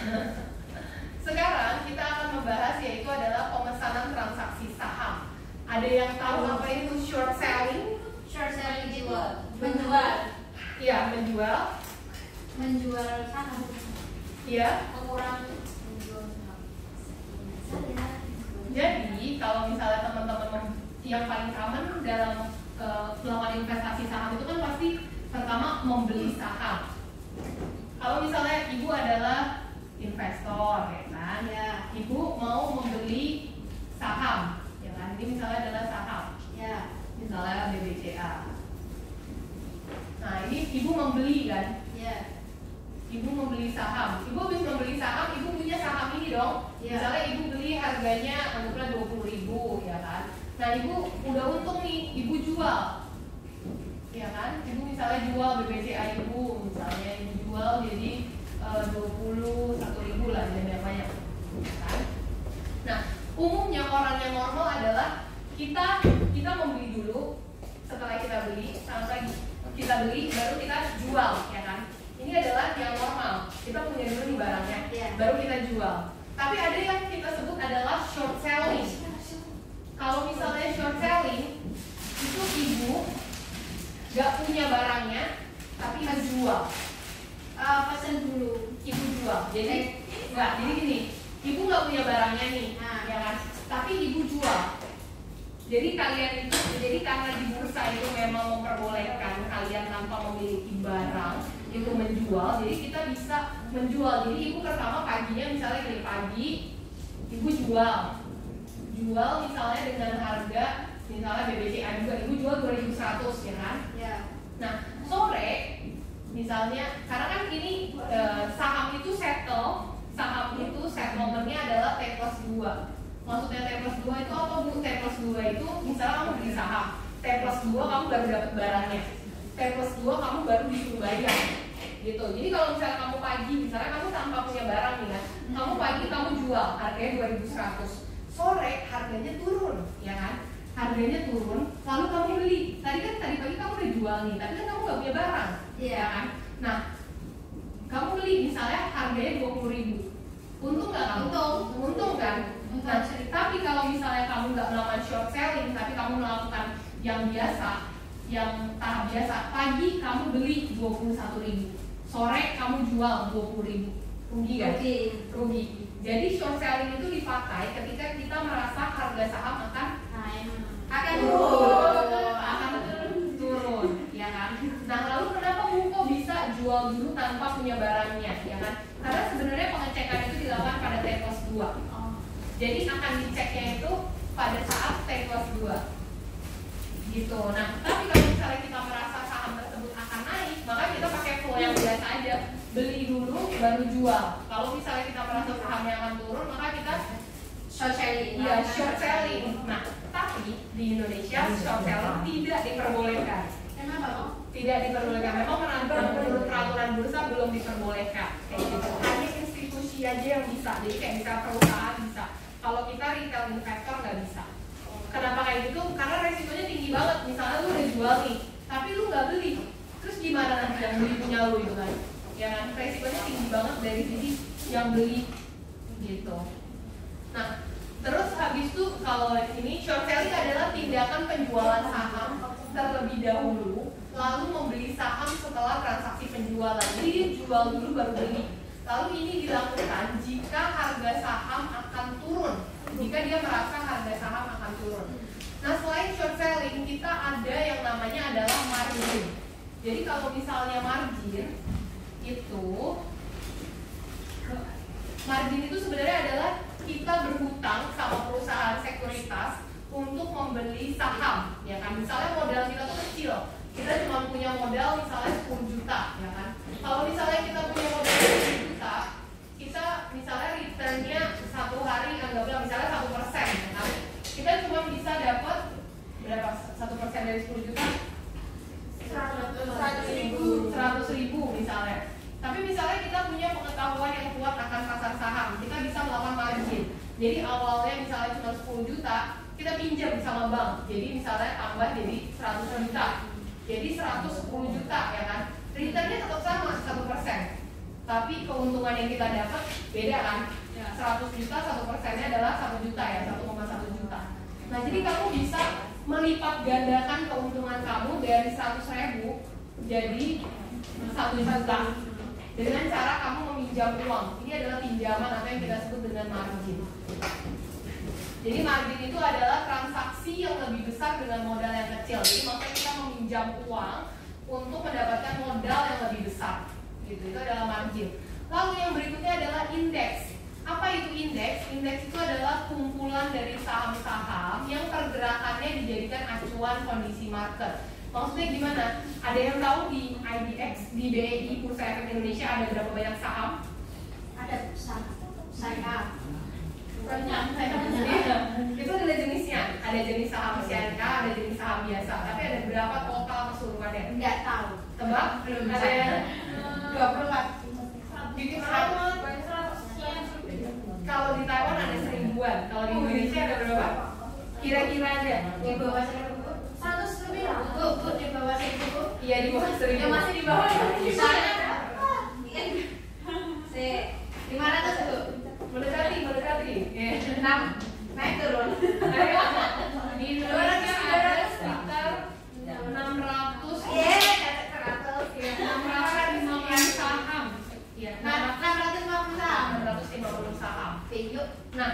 kita akan membahas yaitu adalah pemesanan transaksi saham ada yang tahu apa itu short selling Short selling jual, menjual, ya menjual menjual saham. ya Mengurangi menjual saham. Jadi kalau misalnya teman-teman yang paling common dalam uh, melakukan investasi saham itu kan pasti pertama membeli saham. Kalau misalnya ibu adalah investor, ya kan? Ya, Ibu mau membeli saham, ya kan? Ini misalnya adalah saham, ya, misalnya BBCA. Nah ini ibu membeli kan? ya, Ibu membeli saham. Ibu habis membeli saham, ibu punya saham ini dong. Iya. Misalnya ibu beli harganya anggaplah dua puluh ribu, ya kan? Nah ibu udah untung nih, ibu jual, ya kan? Ibu misalnya jual BBCA ibu, misalnya ibu jual jadi dua puluh satu ribu lah, jadi banyak, ya kan? Nah umumnya orang yang normal adalah kita kita membeli dulu, setelah kita beli sampai kita beli baru kita jual, ya kan? Ini adalah yang normal. Kita punya dulu nih barangnya, Iya. baru kita jual. Tapi ada yang kita sebut adalah short selling. Kalau misalnya short selling, itu ibu gak punya barangnya, tapi ibu jual. Eh, pesan dulu. Ibu jual. Jadi nggak, jadi gini, ibu nggak punya barangnya nih, Nah. ya kan? Tapi ibu jual. Jadi kalian itu, jadi karena di bursa itu memang memperbolehkan kalian tanpa memiliki barang itu menjual, jadi kita bisa menjual. Jadi ibu pertama paginya misalnya dari pagi, ibu jual, jual misalnya dengan harga misalnya BBCA juga, ibu jual 2100 ya kan? Ya, Nah, sore misalnya karena kan ini eh, saham itu settle, saham itu settlementnya adalah T plus 2 Maksudnya T plus 2 itu apa bu? T plus 2 itu misalnya kamu beli saham T plus 2 kamu baru dapat barangnya T plus 2 kamu baru disuruh bayar gitu. Jadi kalau misalnya kamu pagi misalnya kamu tanpa punya barang nih kan kamu pagi kamu jual harganya 2100 sore harganya turun ya kan harganya turun lalu kamu beli. Tadi kan tadi pagi kamu udah jual nih tapi kan kamu nggak punya barang Iya. ya kan? Nah kamu beli misalnya harganya 20.000 ribu. Untung nggak kamu? Untung. untung kan? Untung. nah tapi kalau misalnya kamu nggak melakukan short selling tapi kamu melakukan yang biasa yang tahap biasa pagi kamu beli 21.000 ribu. Sore kamu jual 20.000 ribu. Rugi kan? Oke. rugi. Jadi short selling itu dipakai ketika kita merasa harga saham akan emang akan turun. Akan turun. Ya kan? Nah lalu kenapa Buko bisa jual dulu tanpa punya barangnya? Ya kan? Karena sebenarnya pengecekan itu dilakukan pada T plus 2 Oh. jadi akan diceknya itu pada saat T plus 2 gitu. Nah tapi kalau misalnya kita merasa saham tersebut akan naik maka kita pakai flow yang biasa aja. Beli dulu baru jual. Kalau misalnya kita merasa sahamnya akan turun maka kita short selling. Iya, short selling. Nah, tapi di Indonesia short selling tidak diperbolehkan. Kenapa kok? Tidak diperbolehkan. Memang menurut peraturan bursa belum diperbolehkan. Kayak gitu. Hanya institusi aja yang bisa. Jadi kayak bisa perusahaan bisa. Kalau kita retail investor nggak bisa. Kenapa kayak gitu? Karena resikonya tinggi banget. Misalnya lu udah jual nih, tapi lu nggak beli. Terus gimana nanti yang beli punya lu itu kan? Ya kan? Resikonya tinggi banget dari sisi yang beli gitu. Nah, terus habis itu kalau ini short selling adalah tindakan penjualan saham terlebih dahulu lalu membeli saham setelah transaksi penjualan. Jadi jual dulu baru beli. Lalu ini dilakukan jika harga saham akan turun. Jika dia merasa harga saham akan turun. Nah, selain short selling, kita ada yang namanya adalah margin. Jadi kalau misalnya margin itu margin itu sebenarnya adalah kita berhutang sama perusahaan sekuritas untuk membeli saham, ya kan? Misalnya modal kita tuh kecil, kita cuma punya modal misalnya 10 juta, ya kan? Kalau misalnya kita punya modal 10 juta, kita misalnya returnnya satu hari anggaplah misalnya satu persen, ya kan? Kita cuma bisa dapat berapa? Satu persen dari 10 juta? Seratus ribu, seratus ribu misalnya. Tapi misalnya kita punya pengetahuan yang kuat akan pasar saham, kita bisa melakukan margin. Jadi awalnya misalnya cuma 10 juta, kita pinjam sama bank. Jadi misalnya tambah jadi 100 juta. Jadi 110 juta ya kan. Returnnya tetap sama satu persen. Tapi keuntungan yang kita dapat beda kan. 100 juta satu persennya adalah satu juta ya 1,1 juta. Nah jadi kamu bisa melipat gandakan keuntungan kamu dari 100 ribu jadi satu juta dengan cara kamu meminjam uang. Ini adalah pinjaman atau yang kita sebut dengan margin. Jadi margin itu adalah transaksi yang lebih besar dengan modal yang kecil. Jadi makanya kita meminjam uang untuk mendapatkan modal yang lebih besar. Gitu. Itu adalah margin. Lalu yang berikutnya adalah indeks. Apa itu indeks? Indeks itu adalah kumpulan dari saham-saham yang pergerakannya dijadikan acuan kondisi market. Maksudnya gimana? Ada yang tahu di IDX, di BEI, Bursa Efek Indonesia ada berapa banyak saham? Ada saham saya Banyak, Iya. Itu adalah jenisnya. Ada jenis saham CNK, ada jenis saham biasa. Tapi ada berapa total keseluruhannya? nggak tahu Tebak? Belum Ada yang dua puluh empat bikin amat. Kalau di Taiwan ada seribuan. Kalau di Indonesia ada berapa? Kira-kira aja. di bawah seribu Seratus lebih lah. bu bu di bawah seribu Iya di bawah seribu. Yang masih di bawah. saya si (laughs) lima ratus bu mendekati, mendekati. Iya. enam naik turun (laughs) Di Indonesia ada sekitar 600 ye dapat seratus ya 615 saham. Iya, nah enam ratus lima puluh saham 650 saham. Pinjuk Nah,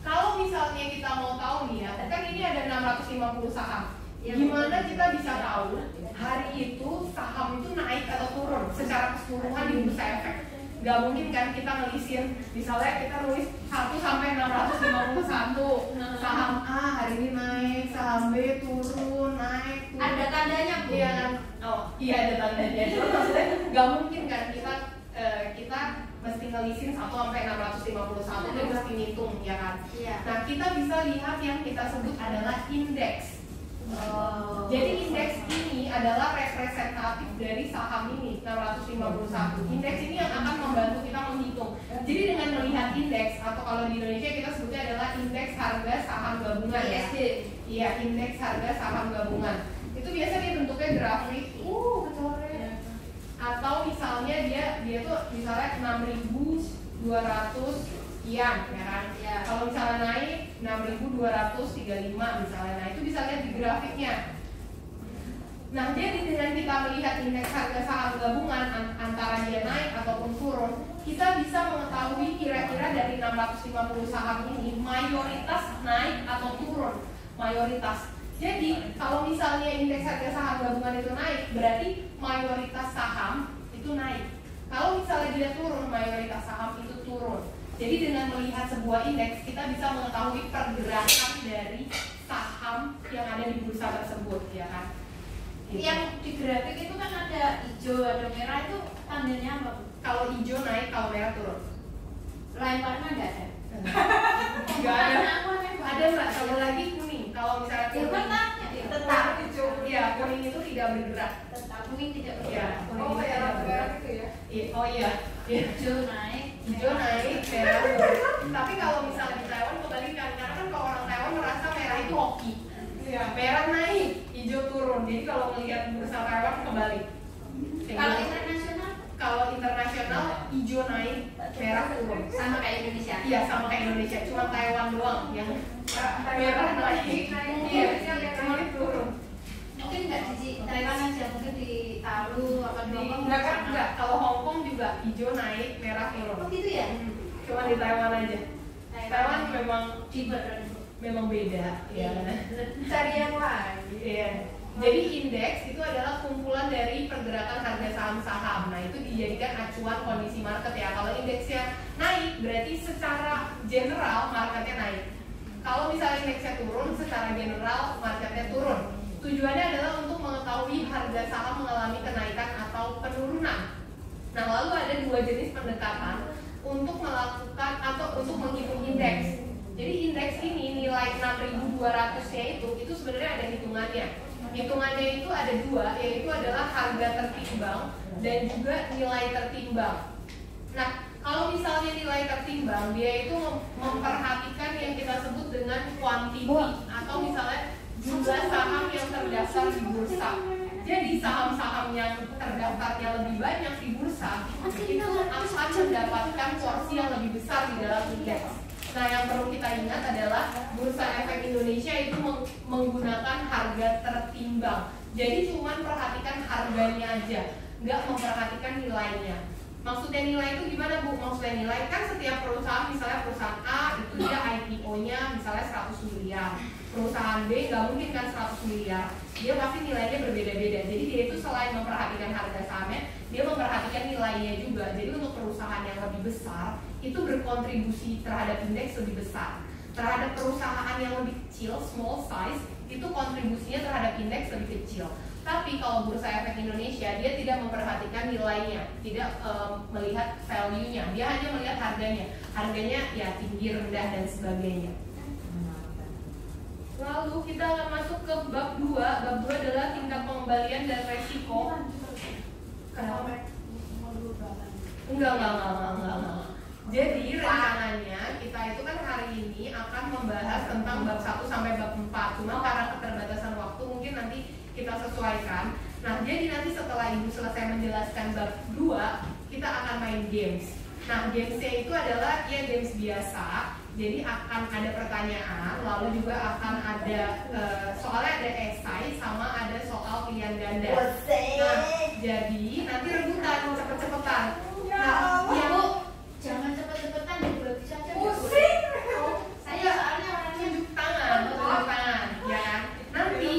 kalau misalnya kita mau tahu nih ya, kan ini ada 650 saham. Gimana kita bisa tahu hari itu saham itu naik atau turun secara keseluruhan di bursa efek? Gak mungkin kan kita ngelisin, misalnya kita nulis 1 sampai 651 saham A hari ini naik, saham B turun, naik, turun. ada tandanya bu Iya kan? Oh, iya ada tandanya. (laughs) Nggak mungkin kan kita eh, kita mesti ngelisin 1 sampai 651 itu mesti ngitung ya kan. iya Nah, kita bisa lihat yang kita sebut adalah indeks. Oh Jadi indeks ini adalah representatif dari saham ini 651. Indeks ini yang akan membantu kita menghitung. Jadi dengan melihat indeks atau kalau di Indonesia kita sebutnya adalah indeks harga saham gabungan ya. ISG Iya, indeks harga saham gabungan. Itu biasanya dia bentuknya grafik. Uh, kecoret. Atau misalnya dia dia tuh misalnya 6.200 sekian ya kan. Iya. Kalau misalnya naik 6.235 misalnya. Nah, itu bisa lihat di grafiknya. Nah, jadi dengan kita melihat indeks harga saham gabungan an- antara dia naik ataupun turun, kita bisa mengetahui kira-kira dari 650 saham ini mayoritas naik atau turun. Mayoritas. Jadi, kalau misalnya indeks harga saham gabungan itu naik, berarti mayoritas saham itu naik. Kalau misalnya dia turun, mayoritas saham itu turun. Jadi dengan melihat sebuah indeks, kita bisa mengetahui pergerakan dari saham yang ada di bursa tersebut, ya kan? Gitu. yang di grafik itu kan ada hijau ada merah itu tandanya apa kalau hijau naik, kalau merah turun. lain warna nggak ada (laughs) Enggak ada. Ada nggak? Kalau lagi kuning. Kalau misalnya ya kuning, ya. tetap hijau iya kuning itu tidak bergerak. tetap kuning tidak Iya, bergerak kuning oh itu kayak tidak bergerak. gitu ya Iya, Oh Iya. hijau naik hijau naik, merah turun. Tapi kalau misalnya di Taiwan kebalikan, karena kan kalau orang Taiwan merasa merah itu hoki. iya Merah naik, hijau turun. Jadi kalau melihat bursa Taiwan kebalik. Kalau gitu. internasional kalau internasional hijau naik, merah turun. sama kayak Indonesia Iya sama kayak Indonesia, cuma Taiwan doang yang merah naik, iya, naik turun. Di Taiwan aja mungkin di Palu apa di Hong Kong Enggak kan enggak, kalau Hong Kong juga hijau naik, merah turun. di Taiwan aja. Taiwan memang di Beren. memang beda ya. cari yang lain Iya. Jadi indeks itu adalah kumpulan dari pergerakan harga saham-saham. Nah, itu dijadikan acuan kondisi market ya. Kalau indeksnya naik, berarti secara general marketnya naik. Kalau misalnya indeksnya turun, secara general marketnya turun. Tujuannya adalah untuk mengetahui harga saham mengalami kenaikan atau penurunan. Nah, lalu ada dua jenis pendekatan untuk melakukan atau untuk menghitung indeks. Jadi indeks ini nilai 6200-nya itu itu sebenarnya ada hitungannya. Hitungannya itu ada dua, yaitu adalah harga tertimbang dan juga nilai tertimbang. Nah, kalau misalnya nilai tertimbang, dia itu mem- memperhatikan yang kita sebut dengan quantity atau misalnya jumlah saham yang terdaftar di bursa. Jadi saham-saham yang terdaftarnya lebih banyak di bursa itu akan mendapatkan porsi yang lebih besar di dalam indeks. Nah, yang perlu kita ingat adalah Bursa Efek Indonesia itu meng- menggunakan harga tertimbang. Jadi cuman perhatikan harganya aja, nggak memperhatikan nilainya. Maksudnya nilai itu gimana Bu? Maksudnya nilai kan setiap perusahaan misalnya perusahaan A itu dia IPO-nya misalnya 100 miliar. Perusahaan B nggak mungkin kan 100 miliar. Dia pasti nilainya berbeda-beda. Jadi dia itu selain memperhatikan harga sahamnya, dia memperhatikan nilainya juga. Jadi untuk perusahaan yang lebih besar itu berkontribusi terhadap indeks lebih besar. Terhadap perusahaan yang lebih kecil, small size, itu kontribusinya terhadap indeks lebih kecil. Tapi kalau Bursa Efek Indonesia dia tidak memperhatikan nilainya, tidak em, melihat value-nya, dia hanya melihat harganya. Harganya ya tinggi, rendah dan sebagainya. Lalu kita akan masuk ke bab 2. Bab 2 adalah tingkat pengembalian dan resiko. Kenapa? Enggak, enggak, enggak, enggak, enggak, enggak. Jadi rencananya kita itu kan hari ini akan membahas tentang bab 1 sampai bab 4 Cuma karena keterbatasan waktu mungkin nanti kita sesuaikan. Nah jadi nanti setelah ibu selesai menjelaskan bab 2 Kita akan main games. Nah gamesnya itu adalah ya games biasa. Jadi akan ada pertanyaan Lalu juga akan ada eh, Soalnya ada esai sama ada soal pilihan ganda. Nah jadi nanti rebutan cepet-cepetan Nah, Bu, yang Bu, jangan cepet-cepetan dibuat saja. Bu. pusing Saya soalnya orangnya tunjuk tangan, tunjuk tangan, ya kan? Nanti,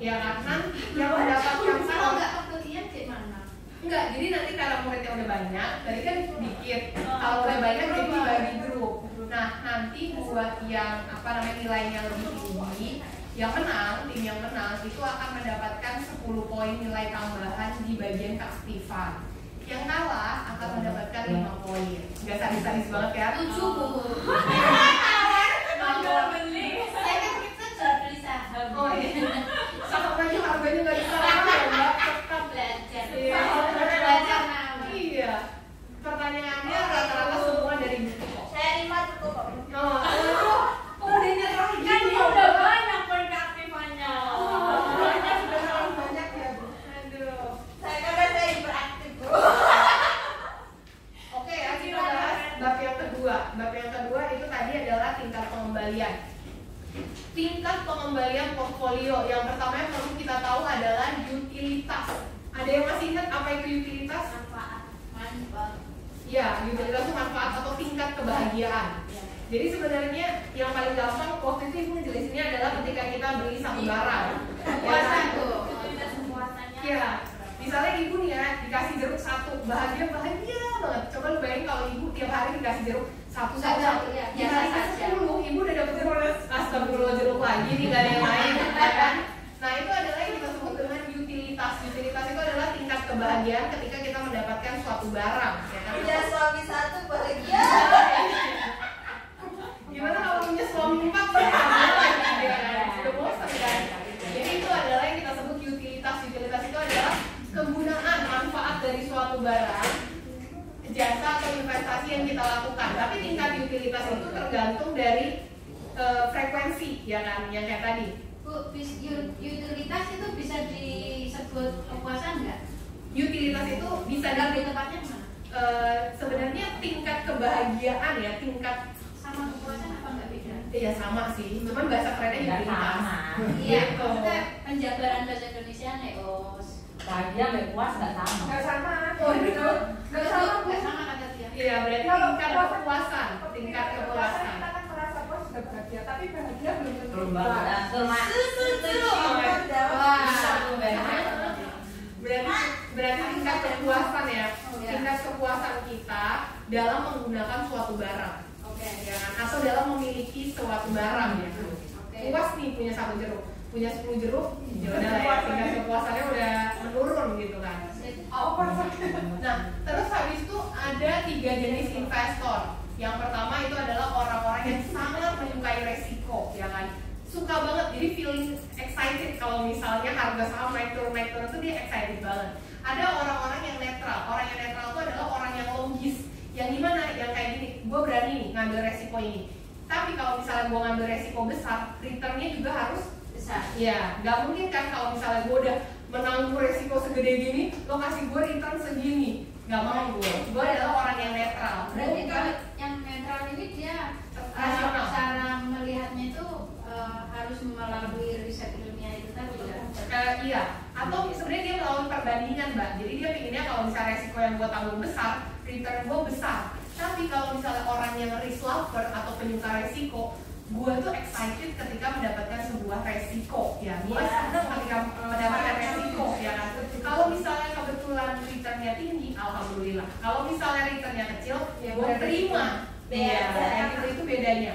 ya kan? Yang mendapatkan kalau nggak kebagian gimana? enggak. Jadi nanti karena muridnya udah banyak, tadi kan dikit. Kalau udah banyak jadi dibagi grup. Nah, nanti buat yang apa namanya nilainya lebih tinggi, yang menang, tim yang menang itu akan mendapatkan 10 poin nilai tambahan di bagian keaktifan. Yang kalah akan mendapatkan 5 poin. Gak sadis-sadis banget ya? Tujuh Bu. (laughs) Mau beli. Saya kan kita jual beli saham. Oh iya. Saham aja harganya nggak bisa ya mbak. Tetap. Belajar. Iya. Belajar nama. Iya. Pertanyaannya rata-rata semua dari buku kok. Saya lima cukup kok. Oh, aduh. Udah nyerah Kan gitu. dia udah banyak poin keaktifannya. Orangnya sudah terlalu banyak ya bu Aduh. Saya karena saya hiperaktif Bu. Oke ya kita bahas bab yang kedua. Bab yang kedua itu tadi adalah tingkat pengembalian. Tingkat pengembalian portfolio yang pertama yang perlu kita tahu adalah utilitas. Ada yang masih ingat apa itu utilitas? Manfaat. Manfaat. Ya, utilitas itu manfaat atau tingkat kebahagiaan. Ya. Jadi sebenarnya yang paling gampang waktu itu ibu ngejelasinnya adalah ketika kita beli satu barang. Kepuasan Ya, tuh. Iya. Misalnya ibu nih ya dikasih jeruk satu, bahagia bahagia banget. Coba lu bayangin kalau ibu tiap hari dikasih jeruk satu satu Satu, satu. iya, hari saja. sepuluh ibu udah dapet jeruk astagfirullah jeruk lagi nih gak ada yang lain, ya kan? Nah itu adalah yang kita sebut dengan utilitas. Utilitas itu adalah tingkat kebahagiaan ketika kita mendapatkan suatu barang, ya kan? Punya suami satu bahagia. (laughs) Gimana kalau punya suami empat ya? Ya kan? Sudah bosan kan? Jadi itu adalah yang kita sebut utilitas. Utilitas itu adalah kegunaan manfaat dari suatu barang, jasa atau investasi yang kita lakukan. Tapi tingkat utilitas itu tergantung dari eh, frekuensi, ya kan? Yang kayak tadi. Bu, utilitas itu bisa disebut kepuasan nggak? Utilitas itu bisa dari di tempatnya mana? eh, sebenarnya tingkat kebahagiaan ya, tingkat Sama kepuasan apa nggak beda? ya sama sih, cuman bahasa kerennya utilitas. sama. Iya, Gitu. maksudnya penjabaran bahasa Indonesia neos. Bahagia sampai puas nggak sama. nggak sama Oh, gitu. nggak sama Nggak sama kata dia. Iya, berarti Kalau tingkat kepuasan- kepuasan, tingkat kepuasan. kita kan merasa puas sudah bahagia tapi bahagia belum tentu Belum puas. banget. Wah, berarti berarti tingkat kepuasan ya, Iya. tingkat kepuasan kita dalam menggunakan suatu barang, Oke. ya kan? Atau dalam memiliki suatu barang ya. Oke. Puas nih punya satu jeruk, punya 10 jeruk, ya udah lah ya, tingkat kepuasannya udah menurun gitu kan. Oh. Nah, terus habis itu ada tiga jenis investor. Yang pertama itu adalah orang-orang yang sangat menyukai resiko, ya kan? Suka banget, jadi feeling excited kalau misalnya harga saham naik turun naik turun itu dia excited banget. Ada orang-orang yang netral. Orang yang netral itu adalah orang yang logis. Yang gimana? Yang kayak gini, gue berani nih ngambil resiko ini. Tapi kalau misalnya gue ngambil resiko besar, returnnya juga harus Besar. Ya, nggak mungkin kan kalau misalnya gue udah menanggung resiko segede gini, lo kasih gue return segini, nggak mau gue. Gue adalah orang yang netral. Berarti kalau yang netral ini dia Rasional. uh, cara melihatnya itu uh, harus melalui riset ilmiah itu tadi ya. Eh, iya, atau sebenarnya dia melalui perbandingan, mbak. Jadi dia pinginnya kalau misalnya resiko yang gue tanggung besar, return gue besar. Tapi kalau misalnya orang yang risk lover atau penyuka resiko, gue tuh excited ketika mendapatkan sebuah resiko, ya. Gue Iya. senang ketika mendapatkan resiko, ya kan. Kalau misalnya kebetulan returnnya tinggi, alhamdulillah. Kalau misalnya returnnya kecil, Ya, gue terima. Iya, gitu itu bedanya.